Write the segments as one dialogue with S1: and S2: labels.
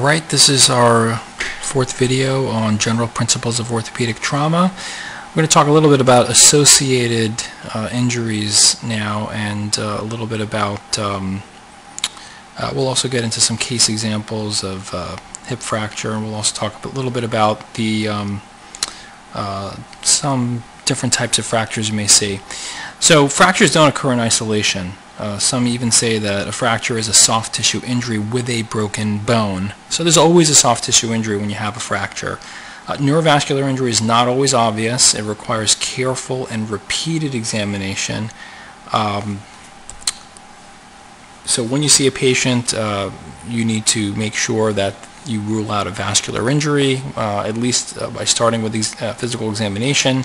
S1: Alright, this is our fourth video on general principles of orthopedic trauma. We're going to talk a little bit about associated uh, injuries now and uh, a little bit about, um, uh, we'll also get into some case examples of uh, hip fracture and we'll also talk a little bit about the um, uh, some different types of fractures you may see. So fractures don't occur in isolation. Uh, some even say that a fracture is a soft tissue injury with a broken bone. So there's always a soft tissue injury when you have a fracture. Uh, neurovascular injury is not always obvious. It requires careful and repeated examination. Um, so when you see a patient, uh, you need to make sure that you rule out a vascular injury, uh, at least uh, by starting with these uh, physical examination.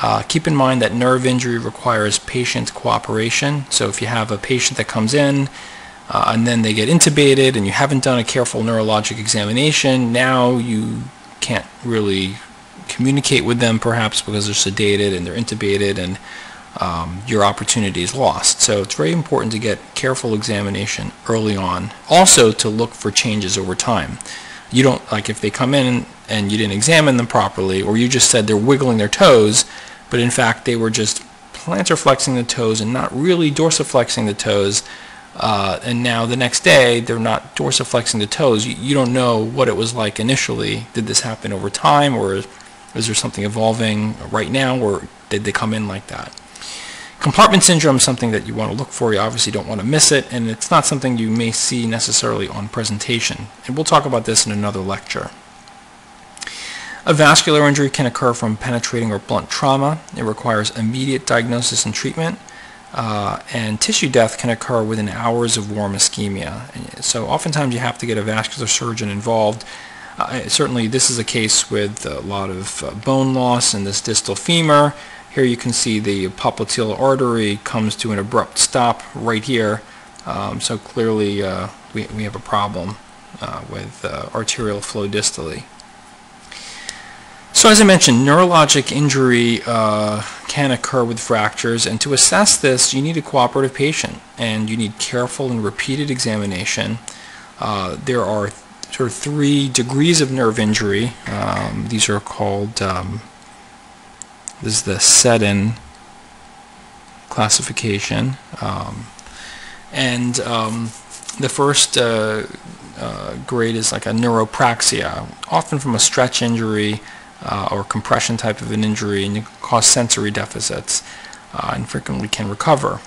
S1: Uh, keep in mind that nerve injury requires patient cooperation. So if you have a patient that comes in uh, and then they get intubated and you haven't done a careful neurologic examination, now you can't really communicate with them perhaps because they're sedated and they're intubated and um, your opportunity is lost. So it's very important to get careful examination early on. Also to look for changes over time. You don't, like if they come in and you didn't examine them properly or you just said they're wiggling their toes, but in fact they were just plantar flexing the toes and not really dorsiflexing the toes. Uh, and now the next day they're not dorsiflexing the toes. You, you, don't know what it was like initially. Did this happen over time or is there something evolving right now or did they come in like that? Compartment syndrome is something that you want to look for. You obviously don't want to miss it and it's not something you may see necessarily on presentation. And we'll talk about this in another lecture. A vascular injury can occur from penetrating or blunt trauma. It requires immediate diagnosis and treatment. Uh, and tissue death can occur within hours of warm ischemia. So oftentimes you have to get a vascular surgeon involved. Uh, certainly this is a case with a lot of uh, bone loss in this distal femur. Here you can see the popliteal artery comes to an abrupt stop right here. Um, so clearly uh, we, we have a problem uh, with uh, arterial flow distally. So as I mentioned, neurologic injury uh, can occur with fractures, and to assess this, you need a cooperative patient, and you need careful and repeated examination. Uh, there are sort of three degrees of nerve injury. Um, these are called, um, this is the Seddon classification. Um, and um, the first uh, uh, grade is like a neuropraxia, often from a stretch injury, uh, or compression type of an injury and you cause sensory deficits uh, and frequently can recover.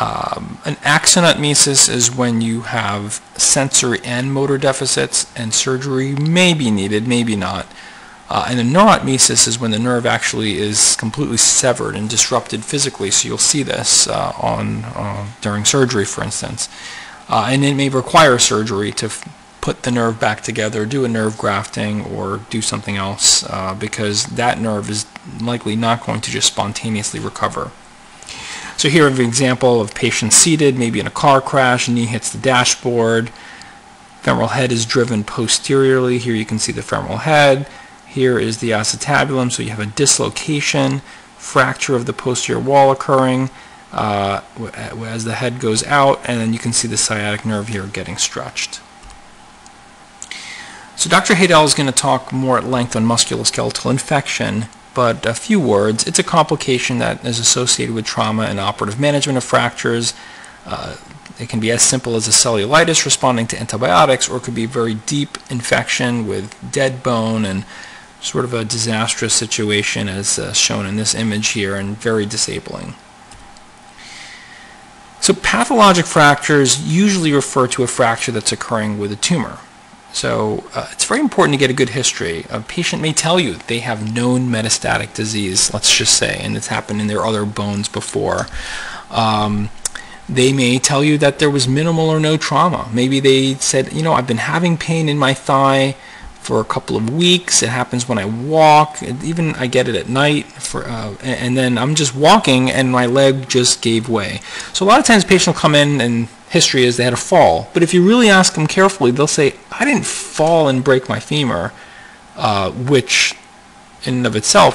S1: Um, an axonotmesis is when you have sensory and motor deficits and surgery may be needed, maybe not. Uh, and a neurotmesis is when the nerve actually is completely severed and disrupted physically, so you'll see this uh, on uh, during surgery, for instance. Uh, and it may require surgery to put the nerve back together, do a nerve grafting, or do something else uh, because that nerve is likely not going to just spontaneously recover. So here have an example of patient seated, maybe in a car crash, knee hits the dashboard, femoral head is driven posteriorly. Here you can see the femoral head. Here is the acetabulum, so you have a dislocation, fracture of the posterior wall occurring uh, as the head goes out, and then you can see the sciatic nerve here getting stretched. So Dr. Haydel is going to talk more at length on musculoskeletal infection, but a few words. It's a complication that is associated with trauma and operative management of fractures. Uh, it can be as simple as a cellulitis responding to antibiotics, or it could be a very deep infection with dead bone and sort of a disastrous situation as uh, shown in this image here and very disabling. So pathologic fractures usually refer to a fracture that's occurring with a tumor. So uh, it's very important to get a good history. A patient may tell you they have known metastatic disease, let's just say, and it's happened in their other bones before. Um, they may tell you that there was minimal or no trauma. Maybe they said, you know, I've been having pain in my thigh for a couple of weeks. It happens when I walk. Even I get it at night. For uh, and then I'm just walking and my leg just gave way. So a lot of times patients will come in and history is they had a fall. But if you really ask them carefully, they'll say, I didn't fall and break my femur, uh, which in and of itself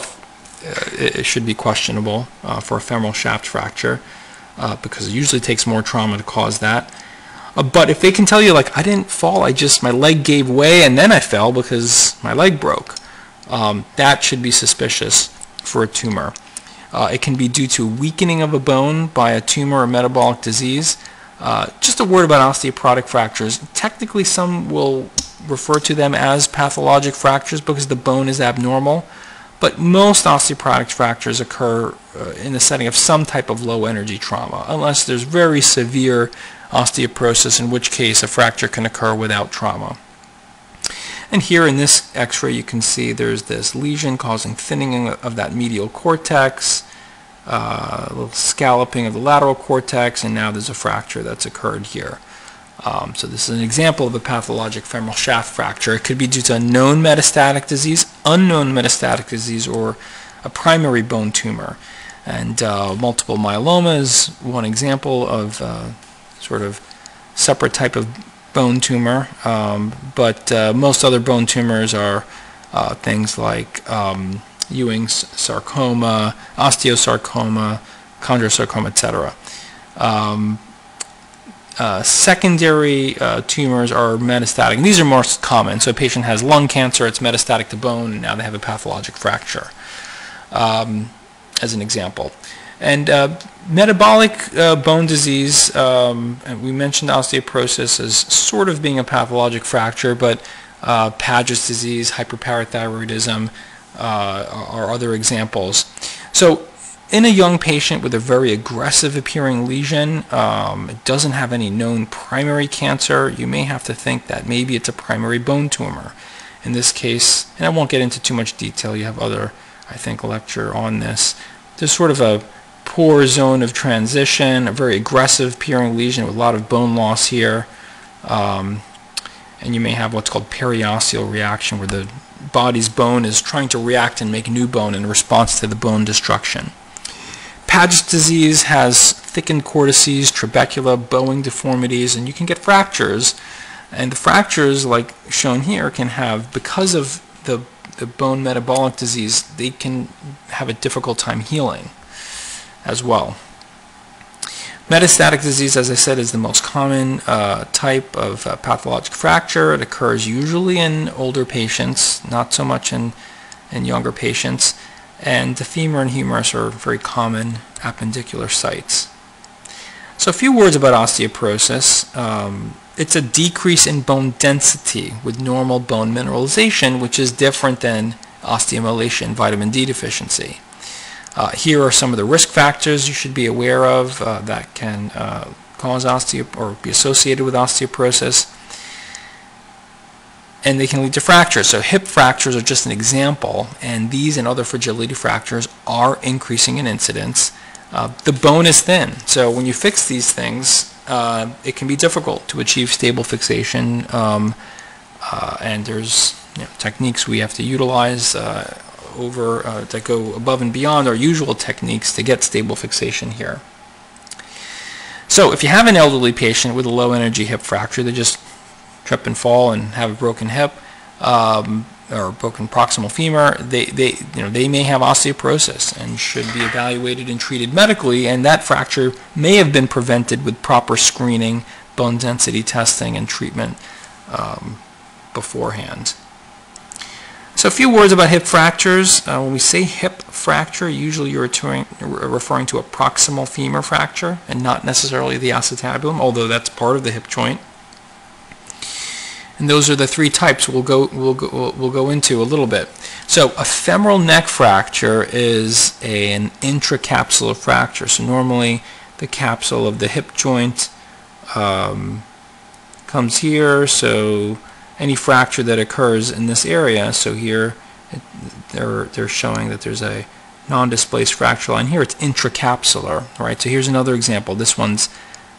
S1: uh, it should be questionable uh, for a femoral shaft fracture uh, because it usually takes more trauma to cause that. Uh, but if they can tell you, like, I didn't fall, I just, my leg gave way and then I fell because my leg broke, um, that should be suspicious for a tumor. Uh, it can be due to weakening of a bone by a tumor or metabolic disease. Uh, just a word about osteoporotic fractures. Technically, some will refer to them as pathologic fractures because the bone is abnormal, but most osteoporotic fractures occur uh, in the setting of some type of low energy trauma, unless there's very severe osteoporosis, in which case a fracture can occur without trauma. And here in this x-ray you can see there's this lesion causing thinning of that medial cortex, uh, a little scalloping of the lateral cortex, and now there's a fracture that's occurred here. Um, so this is an example of a pathologic femoral shaft fracture. It could be due to a known metastatic disease, unknown metastatic disease, or a primary bone tumor. And uh, multiple myeloma is one example of uh, sort of separate type of bone tumor, um, but uh, most other bone tumors are uh, things like um, Ewing's sarcoma, osteosarcoma, chondrosarcoma, etc. Um, uh, secondary uh, tumors are metastatic. And these are most common. So a patient has lung cancer, it's metastatic to bone, and now they have a pathologic fracture, um, as an example. And uh, metabolic uh, bone disease, um, we mentioned osteoporosis as sort of being a pathologic fracture, but uh, Paget's disease, hyperparathyroidism uh, are other examples. So in a young patient with a very aggressive appearing lesion, um, it doesn't have any known primary cancer, you may have to think that maybe it's a primary bone tumor. In this case, and I won't get into too much detail, you have other, I think, lecture on this. There's sort of a poor zone of transition, a very aggressive appearing lesion with a lot of bone loss here. Um, and you may have what's called periosteal reaction where the body's bone is trying to react and make new bone in response to the bone destruction. Paget's disease has thickened cortices, trabecula, bowing deformities, and you can get fractures. And the fractures, like shown here, can have, because of the, the bone metabolic disease, they can have a difficult time healing as well. Metastatic disease, as I said, is the most common uh, type of uh, pathologic fracture. It occurs usually in older patients, not so much in, in younger patients and the femur and humerus are very common appendicular sites. So a few words about osteoporosis. Um, it's a decrease in bone density with normal bone mineralization, which is different than osteomalacia and vitamin D deficiency. Uh, here are some of the risk factors you should be aware of uh, that can uh, cause osteo or be associated with osteoporosis and they can lead to fractures. So hip fractures are just an example, and these and other fragility fractures are increasing in incidence. Uh, the bone is thin, so when you fix these things, uh, it can be difficult to achieve stable fixation, um, uh, and there's you know, techniques we have to utilize over uh, that go above and beyond our usual techniques to get stable fixation here. So if you have an elderly patient with a low energy hip fracture, they just trip and fall and have a broken hip um, or broken proximal femur, they, they, you know, they may have osteoporosis and should be evaluated and treated medically, and that fracture may have been prevented with proper screening, bone density testing, and treatment um, beforehand. So a few words about hip fractures. Uh, when we say hip fracture, usually you're referring to a proximal femur fracture and not necessarily the acetabulum, although that's part of the hip joint. And those are the three types we'll go, we'll go, we'll go into a little bit. So a femoral neck fracture is a, an intracapsular fracture. So normally the capsule of the hip joint um, comes here. So any fracture that occurs in this area, so here it, they're, they're showing that there's a non-displaced fracture line here. It's intracapsular, right? So here's another example. This one's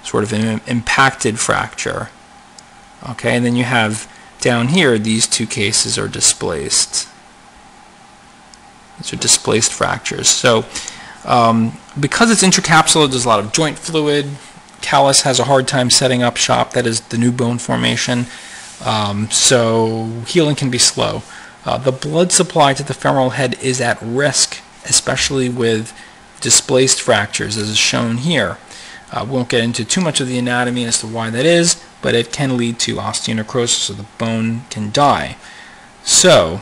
S1: sort of an impacted fracture. Okay, and then you have down here, these two cases are displaced. These are displaced fractures. So um, because it's intracapsular, there's a lot of joint fluid. Callus has a hard time setting up shop, that is the new bone formation. Um, so healing can be slow. Uh, the blood supply to the femoral head is at risk, especially with displaced fractures, as is shown here. I uh, won't get into too much of the anatomy as to why that is, but it can lead to osteonecrosis, so the bone can die. So,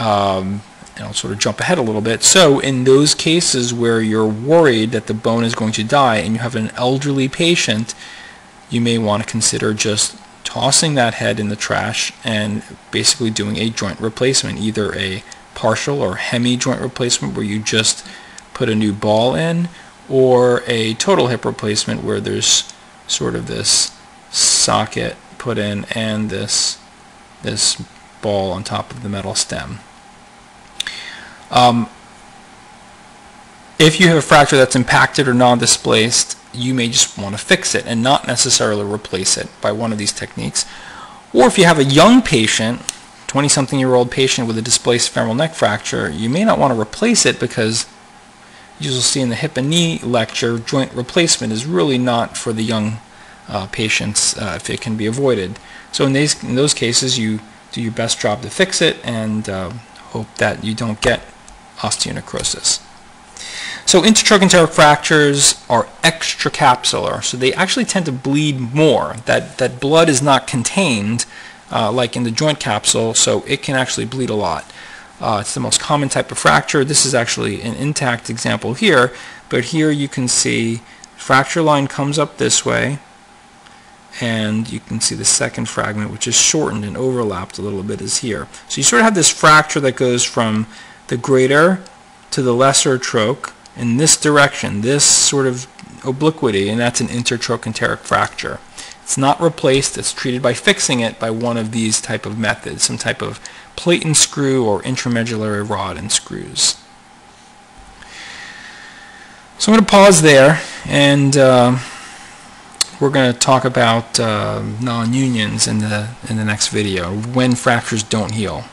S1: um, I'll sort of jump ahead a little bit. So in those cases where you're worried that the bone is going to die and you have an elderly patient, you may want to consider just tossing that head in the trash and basically doing a joint replacement, either a partial or hemi joint replacement where you just put a new ball in or a total hip replacement where there's sort of this socket put in and this this ball on top of the metal stem. Um, if you have a fracture that's impacted or non-displaced, you may just want to fix it and not necessarily replace it by one of these techniques. Or if you have a young patient, 20-something year old patient with a displaced femoral neck fracture, you may not want to replace it because as you'll see in the hip and knee lecture, joint replacement is really not for the young uh, patients uh, if it can be avoided. So in, these, in those cases, you do your best job to fix it and uh, hope that you don't get osteonecrosis. So intertrochanteric fractures are extracapsular, so they actually tend to bleed more. That, that blood is not contained uh, like in the joint capsule, so it can actually bleed a lot. Uh, it's the most common type of fracture. This is actually an intact example here, but here you can see fracture line comes up this way, and you can see the second fragment, which is shortened and overlapped a little bit, is here. So you sort of have this fracture that goes from the greater to the lesser troch in this direction, this sort of obliquity, and that's an intertrochanteric fracture. It's not replaced, it's treated by fixing it by one of these type of methods, some type of plate and screw or intramedullary rod and screws. So I'm going to pause there and uh, we're going to talk about uh, non-unions in the, in the next video, when fractures don't heal.